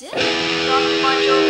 that's it.